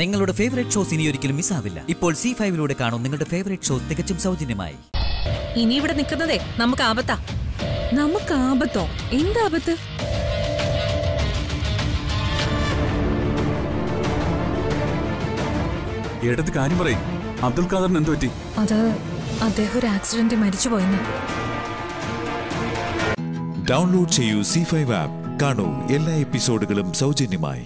നിങ്ങളുടെ favourite shows ഇനി ഒരിക്കലും മിസ്സാവില്ല ഇപ്പോൾ സി ഫൈവിലൂടെ കാണും നിങ്ങളുടെ ഫേവറേറ്റ് ഷോ തികച്ചും സൗജന്യമായി. ഇനി ഇവിടെ നിൽക്കുന്നതേ നമുക്ക് ആപത്താ. നമുക്ക് ആപത്തോ? എന്താപത്ത് ഏട്ടത്തി കാര്യം പറയും. അബ്ദുൽ ഖാദറിന് എന്ത് പറ്റി? അത് അദ്ദേഹം ഒരു ആക്സിഡന്റ് മരിച്ചുപോയെന്ന് ഡൗൺലോഡ് ചെയ്യൂ സി ഫൈവ് ആപ്പ് കാണൂ എല്ലാ എപ്പിസോഡുകളും സൗജന്യമായി.